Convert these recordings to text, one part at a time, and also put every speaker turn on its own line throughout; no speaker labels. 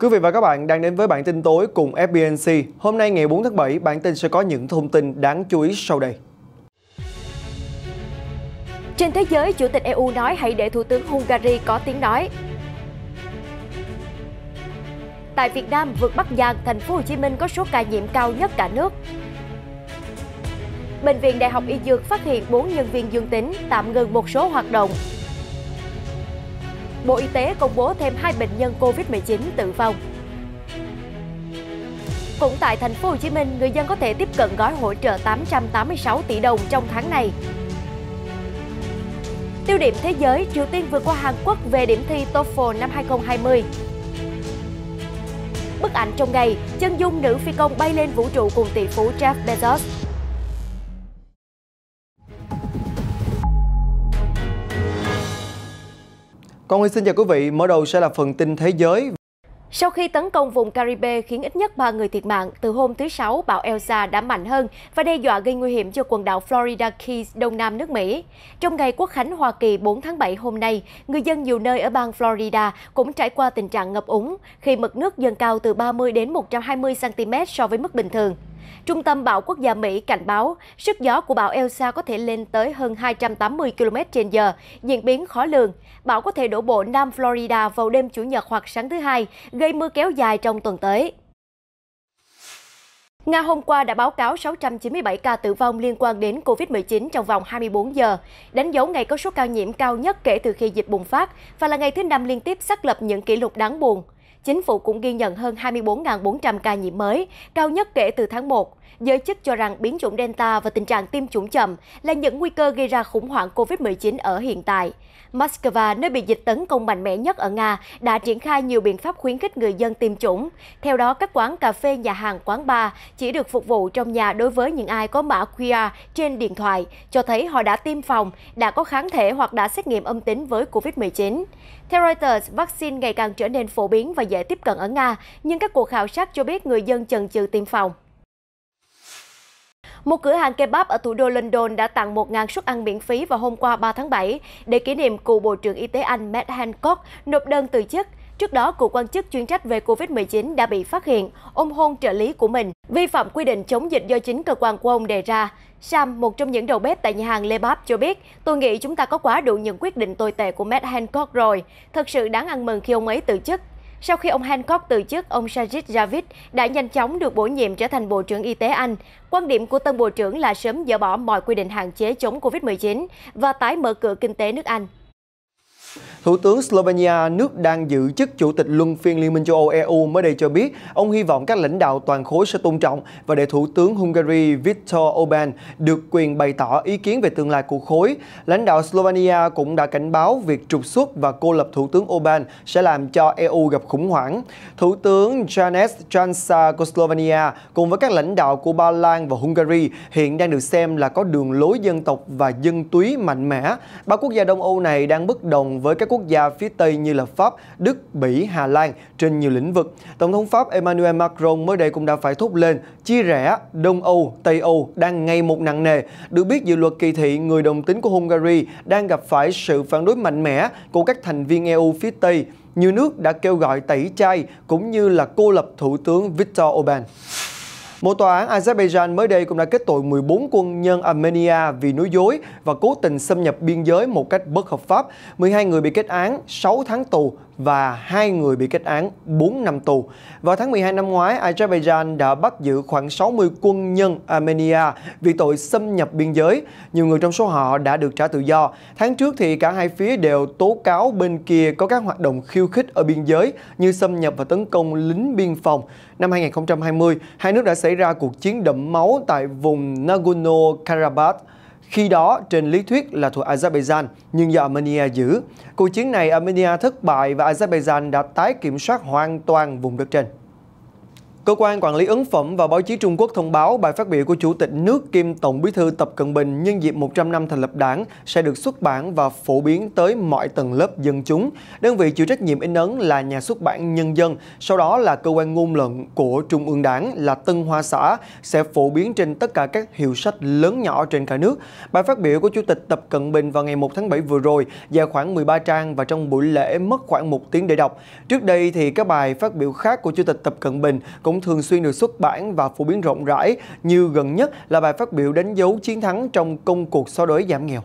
Quý vị và các bạn đang đến với bản tin tối cùng FBNC. Hôm nay ngày 4 tháng 7, bản tin sẽ có những thông tin đáng chú ý sau đây.
Trên thế giới, Chủ tịch EU nói hãy để Thủ tướng Hungary có tiếng nói. Tại Việt Nam, vượt Bắc Giang, thành phố Hồ Chí Minh có số ca nhiễm cao nhất cả nước. Bệnh viện Đại học Y Dược phát hiện 4 nhân viên dương tính, tạm ngừng một số hoạt động. Bộ Y tế công bố thêm hai bệnh nhân Covid-19 tử vong. Cũng tại thành phố Hồ Chí Minh, người dân có thể tiếp cận gói hỗ trợ 886 tỷ đồng trong tháng này. Tiêu điểm thế giới, Triều Tiên vượt qua Hàn Quốc về điểm thi TOEFL năm 2020. Bức ảnh trong ngày, chân dung nữ phi công bay lên vũ trụ cùng tỷ phú Jeff Bezos.
Còn Huy xin chào quý vị, mở đầu sẽ là phần tin thế giới.
Sau khi tấn công vùng Caribe khiến ít nhất 3 người thiệt mạng, từ hôm thứ Sáu, bão Elsa đã mạnh hơn và đe dọa gây nguy hiểm cho quần đảo Florida Keys, đông nam nước Mỹ. Trong ngày Quốc khánh Hoa Kỳ 4 tháng 7 hôm nay, người dân nhiều nơi ở bang Florida cũng trải qua tình trạng ngập úng khi mực nước dâng cao từ 30 đến 120 cm so với mức bình thường. Trung tâm Bão Quốc gia Mỹ cảnh báo sức gió của bão Elsa có thể lên tới hơn 280 km/h, diễn biến khó lường. Bão có thể đổ bộ Nam Florida vào đêm Chủ nhật hoặc sáng thứ Hai, gây mưa kéo dài trong tuần tới. Nga hôm qua đã báo cáo 697 ca tử vong liên quan đến COVID-19 trong vòng 24 giờ, đánh dấu ngày có số ca nhiễm cao nhất kể từ khi dịch bùng phát và là ngày thứ năm liên tiếp xác lập những kỷ lục đáng buồn. Chính phủ cũng ghi nhận hơn 24.400 ca nhiễm mới, cao nhất kể từ tháng 1. Giới chức cho rằng biến chủng Delta và tình trạng tiêm chủng chậm là những nguy cơ gây ra khủng hoảng COVID-19 ở hiện tại. Moscow, nơi bị dịch tấn công mạnh mẽ nhất ở Nga, đã triển khai nhiều biện pháp khuyến khích người dân tiêm chủng. Theo đó, các quán cà phê, nhà hàng, quán bar chỉ được phục vụ trong nhà đối với những ai có mã QR trên điện thoại, cho thấy họ đã tiêm phòng, đã có kháng thể hoặc đã xét nghiệm âm tính với COVID-19. Theo Reuters, vaccine ngày càng trở nên phổ biến và dễ tiếp cận ở Nga, nhưng các cuộc khảo sát cho biết người dân chần chừ tiêm phòng. Một cửa hàng kebab ở thủ đô London đã tặng 1.000 suất ăn miễn phí vào hôm qua 3 tháng 7 để kỷ niệm cựu Bộ trưởng Y tế Anh Matt Hancock nộp đơn từ chức. Trước đó, cựu quan chức chuyên trách về COVID-19 đã bị phát hiện ôm hôn trợ lý của mình, vi phạm quy định chống dịch do chính cơ quan của ông đề ra. Sam, một trong những đầu bếp tại nhà hàng Lebab cho biết, tôi nghĩ chúng ta có quá đủ những quyết định tồi tệ của Matt Hancock rồi. Thật sự đáng ăn mừng khi ông ấy từ chức. Sau khi ông Hancock từ chức, ông Sajid Javid đã nhanh chóng được bổ nhiệm trở thành Bộ trưởng Y tế Anh. Quan điểm của tân Bộ trưởng là sớm dỡ bỏ mọi quy định hạn chế chống COVID-19 và tái mở cửa kinh tế nước Anh.
Thủ tướng Slovenia, nước đang giữ chức Chủ tịch Luân phiên Liên minh châu Âu EU mới đây cho biết ông hy vọng các lãnh đạo toàn khối sẽ tôn trọng và để Thủ tướng Hungary Viktor Orbán được quyền bày tỏ ý kiến về tương lai của khối. Lãnh đạo Slovenia cũng đã cảnh báo việc trục xuất và cô lập Thủ tướng Orbán sẽ làm cho EU gặp khủng hoảng. Thủ tướng Janez Janša của Slovenia cùng với các lãnh đạo của Ba Lan và Hungary hiện đang được xem là có đường lối dân tộc và dân túy mạnh mẽ. Ba quốc gia Đông Âu này đang bất đồng với các quốc gia phía Tây như là Pháp, Đức, Bỉ, Hà Lan trên nhiều lĩnh vực. Tổng thống Pháp Emmanuel Macron mới đây cũng đã phải thốt lên chia rẽ Đông Âu, Tây Âu đang ngày một nặng nề. Được biết dự luật kỳ thị người đồng tính của Hungary đang gặp phải sự phản đối mạnh mẽ của các thành viên EU phía Tây. Nhiều nước đã kêu gọi tẩy chay cũng như là cô lập Thủ tướng Viktor Orbán. Một tòa án Azerbaijan mới đây cũng đã kết tội 14 quân nhân Armenia vì nói dối và cố tình xâm nhập biên giới một cách bất hợp pháp. 12 người bị kết án 6 tháng tù và hai người bị kết án 4 năm tù. Vào tháng 12 năm ngoái, Azerbaijan đã bắt giữ khoảng 60 quân nhân Armenia vì tội xâm nhập biên giới. Nhiều người trong số họ đã được trả tự do. Tháng trước thì cả hai phía đều tố cáo bên kia có các hoạt động khiêu khích ở biên giới như xâm nhập và tấn công lính biên phòng. Năm 2020, hai nước đã xảy ra cuộc chiến đẫm máu tại vùng Nagorno-Karabakh. Khi đó, trên lý thuyết là thuộc Azerbaijan, nhưng do Armenia giữ. Cuộc chiến này Armenia thất bại và Azerbaijan đã tái kiểm soát hoàn toàn vùng đất trên. Cơ quan quản lý ấn phẩm và báo chí Trung Quốc thông báo bài phát biểu của Chủ tịch nước Kim Tổng Bí thư Tập Cận Bình nhân dịp 100 năm thành lập đảng sẽ được xuất bản và phổ biến tới mọi tầng lớp dân chúng. Đơn vị chịu trách nhiệm in ấn là nhà xuất bản Nhân dân, sau đó là cơ quan ngôn luận của Trung ương Đảng là Tân Hoa Xã sẽ phổ biến trên tất cả các hiệu sách lớn nhỏ trên cả nước. Bài phát biểu của Chủ tịch Tập Cận Bình vào ngày 1 tháng 7 vừa rồi dài khoảng 13 trang và trong buổi lễ mất khoảng một tiếng để đọc. Trước đây thì các bài phát biểu khác của Chủ tịch Tập Cận Bình cũng thường xuyên được xuất bản và phổ biến rộng rãi như gần nhất là bài phát biểu đánh dấu chiến thắng trong công cuộc xóa đói giảm nghèo.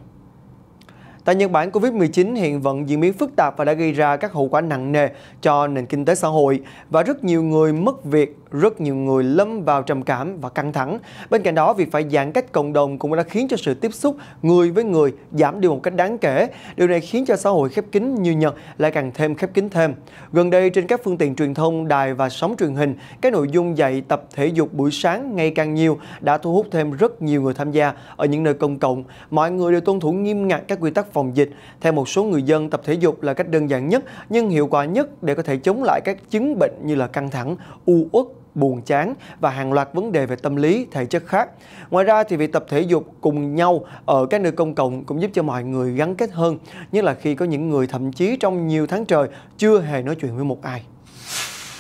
Tại Nhật Bản, Covid-19 hiện vẫn diễn biến phức tạp và đã gây ra các hậu quả nặng nề cho nền kinh tế xã hội và rất nhiều người mất việc, rất nhiều người lâm vào trầm cảm và căng thẳng. Bên cạnh đó, việc phải giãn cách cộng đồng cũng đã khiến cho sự tiếp xúc người với người giảm đi một cách đáng kể. Điều này khiến cho xã hội khép kín như Nhật lại càng thêm khép kín thêm. Gần đây trên các phương tiện truyền thông, đài và sóng truyền hình, các nội dung dạy tập thể dục buổi sáng ngày càng nhiều đã thu hút thêm rất nhiều người tham gia ở những nơi công cộng. Mọi người đều tuân thủ nghiêm ngặt các quy tắc phòng dịch. Theo một số người dân, tập thể dục là cách đơn giản nhất nhưng hiệu quả nhất để có thể chống lại các chứng bệnh như là căng thẳng, u uất, buồn chán và hàng loạt vấn đề về tâm lý, thể chất khác. Ngoài ra thì việc tập thể dục cùng nhau ở các nơi công cộng cũng giúp cho mọi người gắn kết hơn, nhất là khi có những người thậm chí trong nhiều tháng trời chưa hề nói chuyện với một ai.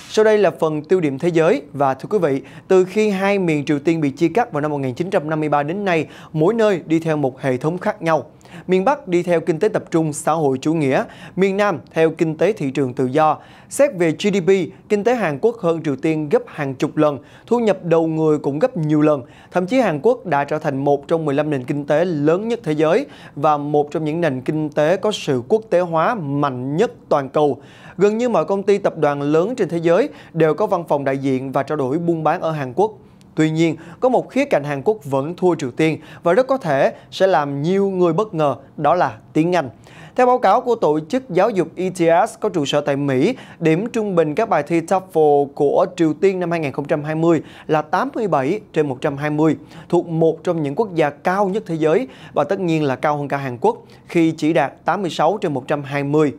Sau đây là phần tiêu điểm thế giới và thưa quý vị, từ khi hai miền Triều Tiên bị chia cắt vào năm 1953 đến nay, mỗi nơi đi theo một hệ thống khác nhau. Miền Bắc đi theo kinh tế tập trung xã hội chủ nghĩa, miền Nam theo kinh tế thị trường tự do. Xét về GDP, kinh tế Hàn Quốc hơn Triều Tiên gấp hàng chục lần, thu nhập đầu người cũng gấp nhiều lần. Thậm chí Hàn Quốc đã trở thành một trong 15 nền kinh tế lớn nhất thế giới và một trong những nền kinh tế có sự quốc tế hóa mạnh nhất toàn cầu. Gần như mọi công ty tập đoàn lớn trên thế giới đều có văn phòng đại diện và trao đổi buôn bán ở Hàn Quốc. Tuy nhiên, có một khía cạnh Hàn Quốc vẫn thua Triều Tiên và rất có thể sẽ làm nhiều người bất ngờ, đó là tiếng Anh. Theo báo cáo của Tổ chức Giáo dục ETS có trụ sở tại Mỹ, điểm trung bình các bài thi TOEFL của Triều Tiên năm 2020 là 87 trên 120, thuộc một trong những quốc gia cao nhất thế giới và tất nhiên là cao hơn cả Hàn Quốc khi chỉ đạt 86 trên 120.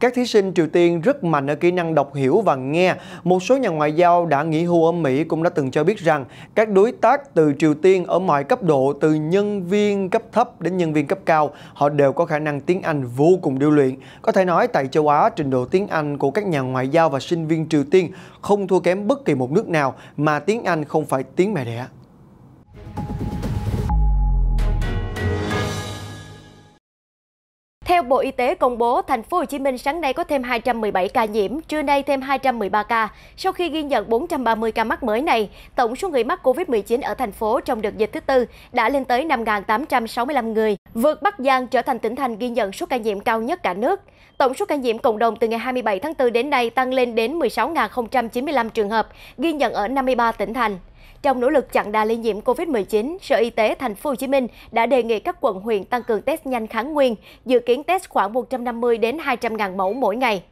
Các thí sinh Triều Tiên rất mạnh ở kỹ năng đọc hiểu và nghe. Một số nhà ngoại giao đã nghỉ hưu ở Mỹ cũng đã từng cho biết rằng các đối tác từ Triều Tiên ở mọi cấp độ từ nhân viên cấp thấp đến nhân viên cấp cao, họ đều có khả năng tiếng Anh vô cùng điêu luyện. Có thể nói tại châu Á, trình độ tiếng Anh của các nhà ngoại giao và sinh viên Triều Tiên không thua kém bất kỳ một nước nào mà tiếng Anh không phải tiếng mẹ đẻ.
Theo Bộ Y tế công bố, thành phố Hồ Chí Minh sáng nay có thêm 217 ca nhiễm, trưa nay thêm 213 ca. Sau khi ghi nhận 430 ca mắc mới này, tổng số người mắc Covid-19 ở thành phố trong đợt dịch thứ tư đã lên tới 5.865 người, vượt Bắc Giang trở thành tỉnh thành ghi nhận số ca nhiễm cao nhất cả nước. Tổng số ca nhiễm cộng đồng từ ngày 27 tháng 4 đến nay tăng lên đến 16.095 trường hợp, ghi nhận ở 53 tỉnh thành. Trong nỗ lực chặn đà lây nhiễm COVID-19, Sở Y tế Thành phố Hồ Chí Minh đã đề nghị các quận huyện tăng cường test nhanh kháng nguyên, dự kiến test khoảng 150 đến 200 ngàn mẫu mỗi ngày.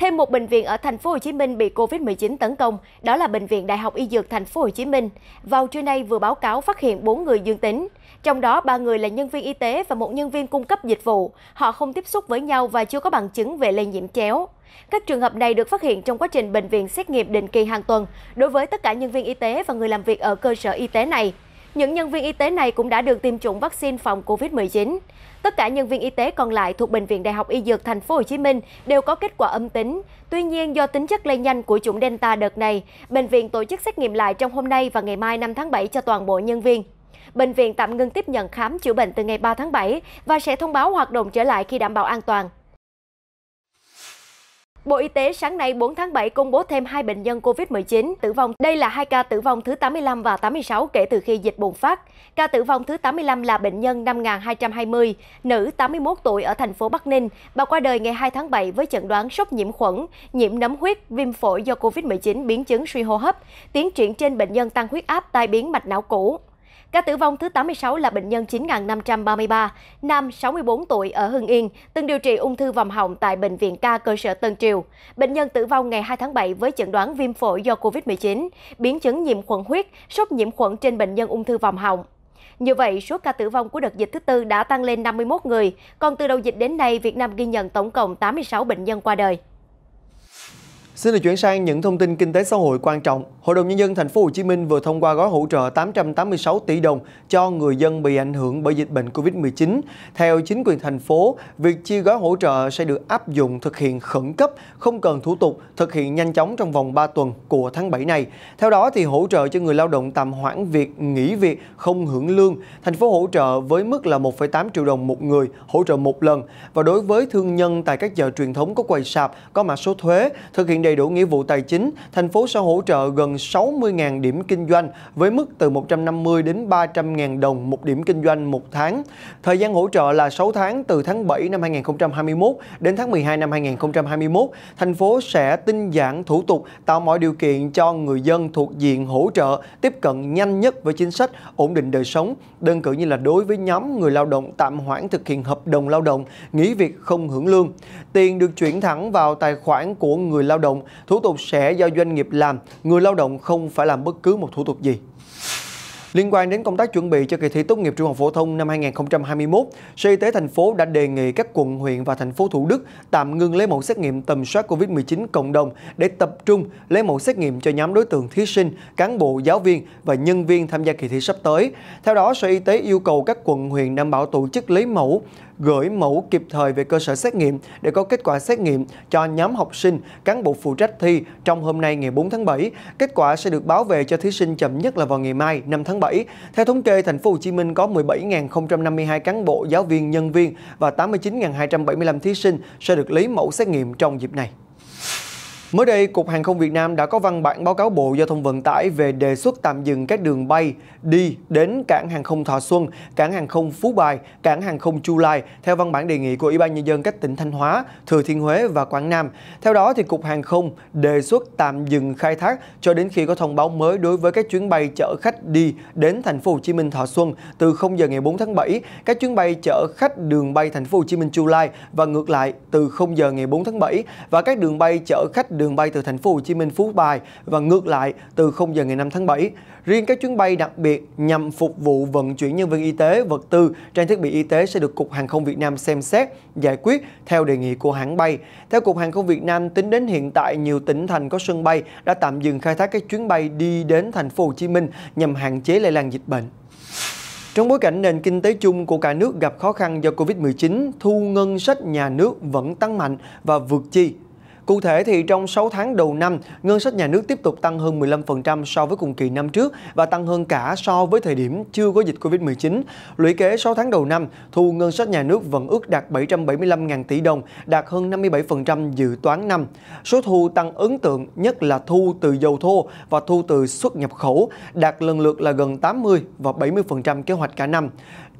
Thêm một bệnh viện ở thành phố Hồ Chí Minh bị Covid-19 tấn công, đó là bệnh viện Đại học Y Dược thành phố Hồ Chí Minh. Vào trưa nay vừa báo cáo phát hiện 4 người dương tính, trong đó ba người là nhân viên y tế và một nhân viên cung cấp dịch vụ. Họ không tiếp xúc với nhau và chưa có bằng chứng về lây nhiễm chéo. Các trường hợp này được phát hiện trong quá trình bệnh viện xét nghiệm định kỳ hàng tuần đối với tất cả nhân viên y tế và người làm việc ở cơ sở y tế này. Những nhân viên y tế này cũng đã được tiêm chủng vaccine phòng COVID-19. Tất cả nhân viên y tế còn lại thuộc bệnh viện Đại học Y Dược Thành phố Hồ Chí Minh đều có kết quả âm tính. Tuy nhiên do tính chất lây nhanh của chủng Delta đợt này, bệnh viện tổ chức xét nghiệm lại trong hôm nay và ngày mai 5 tháng 7 cho toàn bộ nhân viên. Bệnh viện tạm ngưng tiếp nhận khám chữa bệnh từ ngày 3 tháng 7 và sẽ thông báo hoạt động trở lại khi đảm bảo an toàn. Bộ Y tế sáng nay 4 tháng 7 công bố thêm hai bệnh nhân COVID-19 tử vong. Đây là hai ca tử vong thứ 85 và 86 kể từ khi dịch bùng phát. Ca tử vong thứ 85 là bệnh nhân 5220, nữ 81 tuổi ở thành phố Bắc Ninh. Bà qua đời ngày 2 tháng 7 với chẩn đoán sốc nhiễm khuẩn, nhiễm nấm huyết, viêm phổi do COVID-19 biến chứng suy hô hấp, tiến triển trên bệnh nhân tăng huyết áp tai biến mạch não cũ. Ca tử vong thứ 86 là bệnh nhân 9533, nam 64 tuổi ở Hưng Yên, từng điều trị ung thư vòng họng tại Bệnh viện ca cơ sở Tân Triều. Bệnh nhân tử vong ngày 2 tháng 7 với chẩn đoán viêm phổi do COVID-19, biến chứng nhiễm khuẩn huyết, sốc nhiễm khuẩn trên bệnh nhân ung thư vòng họng. Như vậy, số ca tử vong của đợt dịch thứ tư đã tăng lên 51 người, còn từ đầu dịch đến nay, Việt Nam ghi nhận tổng cộng 86 bệnh nhân qua đời.
Xin được chuyển sang những thông tin kinh tế xã hội quan trọng. Hội đồng nhân dân thành phố Hồ Chí Minh vừa thông qua gói hỗ trợ 886 tỷ đồng cho người dân bị ảnh hưởng bởi dịch bệnh Covid-19. Theo chính quyền thành phố, việc chi gói hỗ trợ sẽ được áp dụng thực hiện khẩn cấp, không cần thủ tục, thực hiện nhanh chóng trong vòng 3 tuần của tháng 7 này. Theo đó thì hỗ trợ cho người lao động tạm hoãn việc nghỉ việc không hưởng lương, thành phố hỗ trợ với mức là 1,8 triệu đồng một người, hỗ trợ một lần. Và đối với thương nhân tại các chợ truyền thống có quầy sạp, có mã số thuế, thực hiện đầy đủ nghĩa vụ tài chính, thành phố sẽ hỗ trợ gần 60.000 điểm kinh doanh với mức từ 150 đến 300.000 đồng một điểm kinh doanh một tháng. Thời gian hỗ trợ là 6 tháng từ tháng 7 năm 2021 đến tháng 12 năm 2021. Thành phố sẽ tinh giản thủ tục, tạo mọi điều kiện cho người dân thuộc diện hỗ trợ tiếp cận nhanh nhất với chính sách ổn định đời sống, đơn cử như là đối với nhóm người lao động tạm hoãn thực hiện hợp đồng lao động, nghỉ việc không hưởng lương. Tiền được chuyển thẳng vào tài khoản của người lao động thủ tục sẽ do doanh nghiệp làm, người lao động không phải làm bất cứ một thủ tục gì. Liên quan đến công tác chuẩn bị cho kỳ thi tốt nghiệp trung học phổ thông năm 2021, Sở Y tế thành phố đã đề nghị các quận huyện và thành phố Thủ Đức tạm ngưng lấy mẫu xét nghiệm tầm soát COVID-19 cộng đồng để tập trung lấy mẫu xét nghiệm cho nhóm đối tượng thí sinh, cán bộ, giáo viên và nhân viên tham gia kỳ thi sắp tới. Theo đó, Sở Y tế yêu cầu các quận huyện đảm bảo tổ chức lấy mẫu gửi mẫu kịp thời về cơ sở xét nghiệm để có kết quả xét nghiệm cho nhóm học sinh, cán bộ phụ trách thi trong hôm nay ngày 4 tháng 7. Kết quả sẽ được báo về cho thí sinh chậm nhất là vào ngày mai 5 tháng 7. Theo thống kê, thành phố Hồ Chí Minh có 17.052 cán bộ, giáo viên, nhân viên và 89.275 thí sinh sẽ được lấy mẫu xét nghiệm trong dịp này. Mới đây, Cục Hàng không Việt Nam đã có văn bản báo cáo Bộ Giao thông Vận tải về đề xuất tạm dừng các đường bay đi đến cảng hàng không Thọ Xuân, cảng hàng không Phú Bài, cảng hàng không Chu Lai theo văn bản đề nghị của Ủy ban nhân dân các tỉnh Thanh Hóa, Thừa Thiên Huế và Quảng Nam. Theo đó thì Cục Hàng không đề xuất tạm dừng khai thác cho đến khi có thông báo mới đối với các chuyến bay chở khách đi đến thành phố Hồ Chí Minh Thọ Xuân từ 0 giờ ngày 4 tháng 7, các chuyến bay chở khách đường bay thành phố Hồ Chí Minh Chu Lai và ngược lại từ 0 giờ ngày 4 tháng 7 và các đường bay chở khách đường bay từ thành phố Hồ Chí Minh Phú Bài và ngược lại từ 0 giờ ngày 5 tháng 7. Riêng các chuyến bay đặc biệt nhằm phục vụ vận chuyển nhân viên y tế, vật tư, trang thiết bị y tế sẽ được Cục Hàng không Việt Nam xem xét, giải quyết theo đề nghị của hãng bay. Theo Cục Hàng không Việt Nam, tính đến hiện tại nhiều tỉnh thành có sân bay đã tạm dừng khai thác các chuyến bay đi đến thành phố Hồ Chí Minh nhằm hạn chế lây lan dịch bệnh. Trong bối cảnh nền kinh tế chung của cả nước gặp khó khăn do Covid-19, thu ngân sách nhà nước vẫn tăng mạnh và vượt chi Cụ thể thì trong 6 tháng đầu năm, ngân sách nhà nước tiếp tục tăng hơn 15% so với cùng kỳ năm trước và tăng hơn cả so với thời điểm chưa có dịch Covid-19. Lũy kế 6 tháng đầu năm, thu ngân sách nhà nước vẫn ước đạt 775.000 tỷ đồng, đạt hơn 57% dự toán năm. Số thu tăng ấn tượng nhất là thu từ dầu thô và thu từ xuất nhập khẩu, đạt lần lượt là gần 80 và 70% kế hoạch cả năm.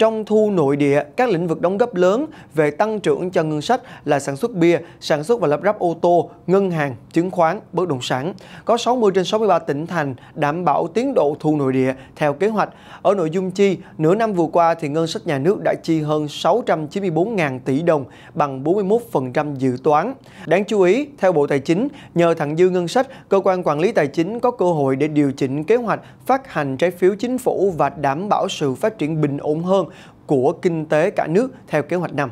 Trong thu nội địa, các lĩnh vực đóng góp lớn về tăng trưởng cho ngân sách là sản xuất bia, sản xuất và lắp ráp ô tô, ngân hàng, chứng khoán, bất động sản. Có 60 trên 63 tỉnh thành đảm bảo tiến độ thu nội địa theo kế hoạch. Ở nội dung chi, nửa năm vừa qua thì ngân sách nhà nước đã chi hơn 694.000 tỷ đồng, bằng 41% dự toán. Đáng chú ý, theo Bộ Tài chính, nhờ thặng dư ngân sách, cơ quan quản lý tài chính có cơ hội để điều chỉnh kế hoạch phát hành trái phiếu chính phủ và đảm bảo sự phát triển bình ổn hơn của kinh tế cả nước theo kế hoạch năm.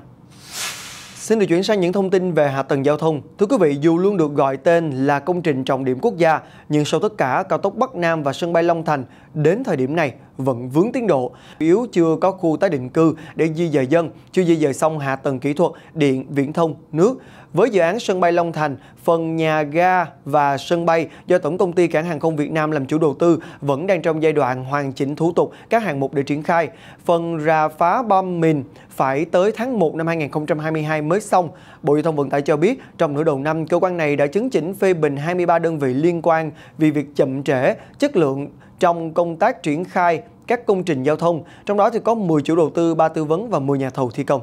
Xin được chuyển sang những thông tin về hạ tầng giao thông. Thưa quý vị, dù luôn được gọi tên là công trình trọng điểm quốc gia, nhưng sau tất cả, cao tốc Bắc Nam và sân bay Long Thành đến thời điểm này vẫn vướng tiến độ. Yếu chưa có khu tái định cư để di dời dân, chưa di dời xong hạ tầng kỹ thuật, điện, viễn thông, nước. Với dự án sân bay Long Thành, phần nhà ga và sân bay do Tổng công ty Cảng hàng không Việt Nam làm chủ đầu tư vẫn đang trong giai đoạn hoàn chỉnh thủ tục các hạng mục để triển khai. Phần rà phá bom mìn phải tới tháng 1 năm 2022 mới xong. Bộ Giao thông Vận tải cho biết trong nửa đầu năm, cơ quan này đã chứng chỉnh phê bình 23 đơn vị liên quan vì việc chậm trễ, chất lượng trong công tác triển khai các công trình giao thông, trong đó thì có 10 chủ đầu tư, 3 tư vấn và 10 nhà thầu thi công.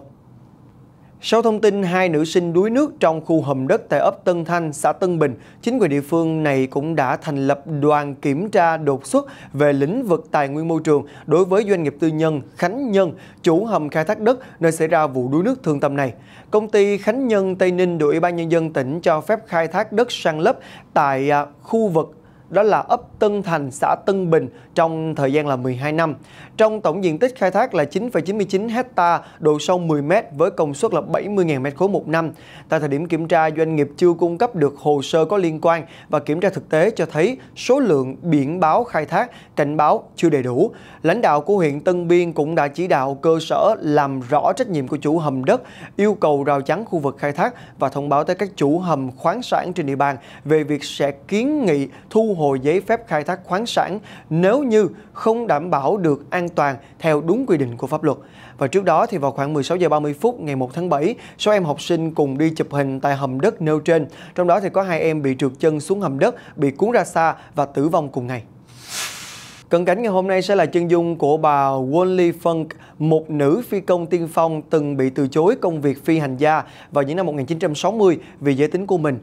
Sau thông tin hai nữ sinh đuối nước trong khu hầm đất tại ấp Tân Thanh, xã Tân Bình, chính quyền địa phương này cũng đã thành lập đoàn kiểm tra đột xuất về lĩnh vực tài nguyên môi trường đối với doanh nghiệp tư nhân Khánh Nhân, chủ hầm khai thác đất nơi xảy ra vụ đuối nước thương tâm này. Công ty Khánh Nhân Tây Ninh được Ủy ban Nhân dân tỉnh cho phép khai thác đất sang lấp tại à, khu vực đó là ấp Tân Thành, xã Tân Bình trong thời gian là 12 năm. Trong tổng diện tích khai thác là 9,99 hecta, độ sâu 10 m với công suất là 70.000 m khối một năm. Tại thời điểm kiểm tra, doanh nghiệp chưa cung cấp được hồ sơ có liên quan và kiểm tra thực tế cho thấy số lượng biển báo khai thác, cảnh báo chưa đầy đủ. Lãnh đạo của huyện Tân Biên cũng đã chỉ đạo cơ sở làm rõ trách nhiệm của chủ hầm đất, yêu cầu rào chắn khu vực khai thác và thông báo tới các chủ hầm khoáng sản trên địa bàn về việc sẽ kiến nghị thu hồi giấy phép khai thác khoáng sản nếu như không đảm bảo được an toàn theo đúng quy định của pháp luật. Và trước đó thì vào khoảng 16 giờ 30 phút ngày 1 tháng 7, số em học sinh cùng đi chụp hình tại hầm đất nêu trên. Trong đó thì có hai em bị trượt chân xuống hầm đất, bị cuốn ra xa và tử vong cùng ngày. Cận cảnh ngày hôm nay sẽ là chân dung của bà Wally Funk, một nữ phi công tiên phong từng bị từ chối công việc phi hành gia vào những năm 1960 vì giới tính của mình.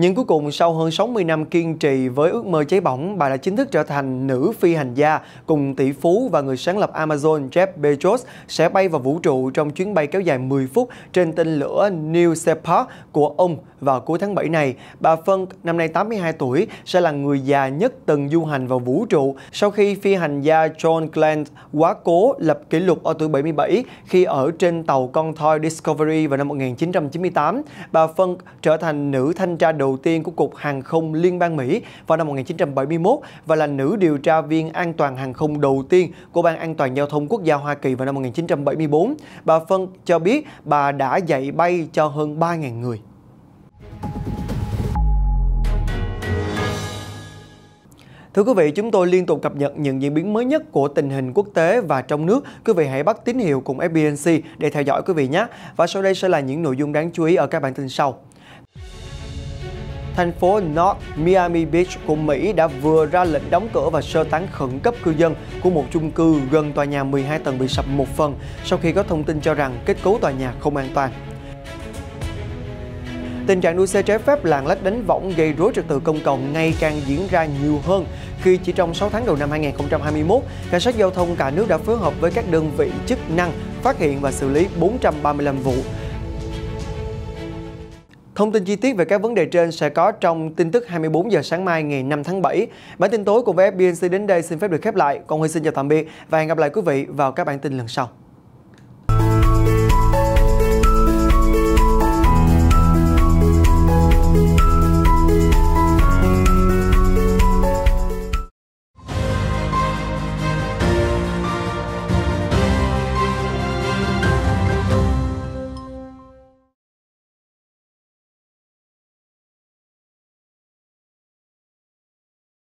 Nhưng cuối cùng sau hơn 60 năm kiên trì với ước mơ cháy bỏng, bà đã chính thức trở thành nữ phi hành gia cùng tỷ phú và người sáng lập Amazon Jeff Bezos sẽ bay vào vũ trụ trong chuyến bay kéo dài 10 phút trên tên lửa New Shepard của ông vào cuối tháng 7 này. Bà Phân, năm nay 82 tuổi, sẽ là người già nhất từng du hành vào vũ trụ sau khi phi hành gia John Glenn quá cố lập kỷ lục ở tuổi 77 khi ở trên tàu con thoi Discovery vào năm 1998. Bà Phân trở thành nữ thanh tra đầu tiên của Cục Hàng không Liên bang Mỹ vào năm 1971 và là nữ điều tra viên an toàn hàng không đầu tiên của Ban An toàn Giao thông Quốc gia Hoa Kỳ vào năm 1974. Bà Phân cho biết bà đã dạy bay cho hơn 3.000 người. Thưa quý vị, chúng tôi liên tục cập nhật những diễn biến mới nhất của tình hình quốc tế và trong nước. Quý vị hãy bắt tín hiệu cùng FBNC để theo dõi quý vị nhé. Và sau đây sẽ là những nội dung đáng chú ý ở các bản tin sau. Thành phố North Miami Beach của Mỹ đã vừa ra lệnh đóng cửa và sơ tán khẩn cấp cư dân của một chung cư gần tòa nhà 12 tầng bị sập một phần sau khi có thông tin cho rằng kết cấu tòa nhà không an toàn. Tình trạng đua xe trái phép lạng lách đánh võng gây rối trật tự công cộng ngày càng diễn ra nhiều hơn khi chỉ trong 6 tháng đầu năm 2021, cảnh sát giao thông cả nước đã phối hợp với các đơn vị chức năng phát hiện và xử lý 435 vụ. Thông tin chi tiết về các vấn đề trên sẽ có trong tin tức 24 giờ sáng mai ngày 5 tháng 7. Bản tin tối của FBNC đến đây xin phép được khép lại. Còn Huy xin chào tạm biệt và hẹn gặp lại quý vị vào các bản tin lần sau.